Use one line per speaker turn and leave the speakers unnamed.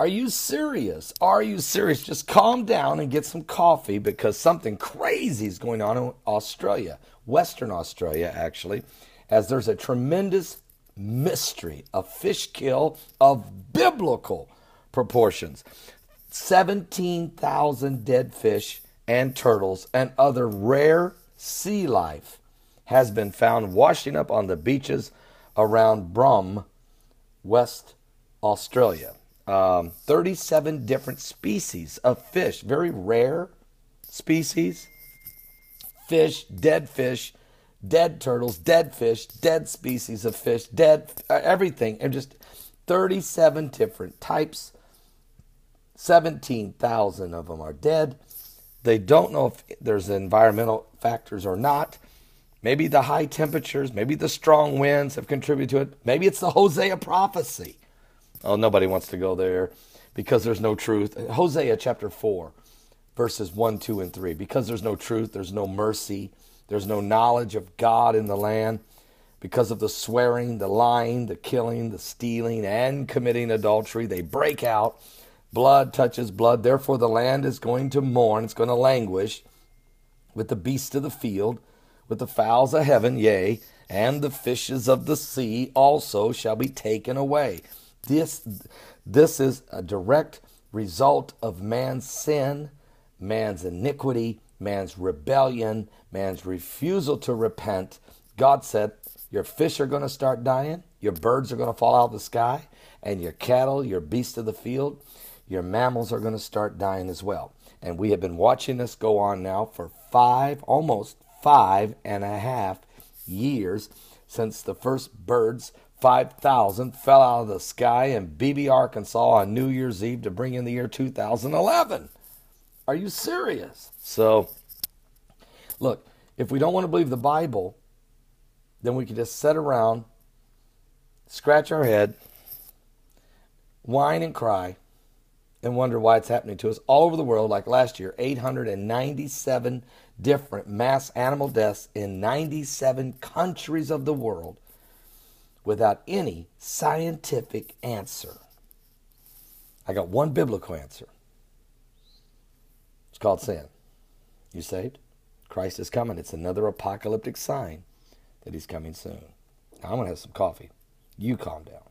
Are you serious? Are you serious? Just calm down and get some coffee because something crazy is going on in Australia, Western Australia, actually, as there's a tremendous mystery, a fish kill of biblical proportions. 17,000 dead fish and turtles and other rare sea life has been found washing up on the beaches around Broome, West Australia. Um, 37 different species of fish, very rare species. Fish, dead fish, dead turtles, dead fish, dead species of fish, dead uh, everything, and just 37 different types. 17,000 of them are dead. They don't know if there's environmental factors or not. Maybe the high temperatures, maybe the strong winds have contributed to it. Maybe it's the Hosea prophecy. Oh, nobody wants to go there because there's no truth. Hosea chapter 4, verses 1, 2, and 3. Because there's no truth, there's no mercy, there's no knowledge of God in the land. Because of the swearing, the lying, the killing, the stealing, and committing adultery, they break out. Blood touches blood. Therefore, the land is going to mourn, it's going to languish with the beasts of the field, with the fowls of heaven, yea, and the fishes of the sea also shall be taken away. This, this is a direct result of man's sin, man's iniquity, man's rebellion, man's refusal to repent. God said, Your fish are going to start dying, your birds are going to fall out of the sky, and your cattle, your beasts of the field, your mammals are going to start dying as well. And we have been watching this go on now for five, almost five and a half years since the first birds 5,000 fell out of the sky in Beebe, Arkansas on New Year's Eve to bring in the year 2011. Are you serious? So, look, if we don't want to believe the Bible, then we can just sit around, scratch our head, whine and cry, and wonder why it's happening to us all over the world. Like last year, 897 different mass animal deaths in 97 countries of the world without any scientific answer. I got one biblical answer. It's called sin. You saved? Christ is coming. It's another apocalyptic sign that he's coming soon. Now I'm going to have some coffee. You calm down.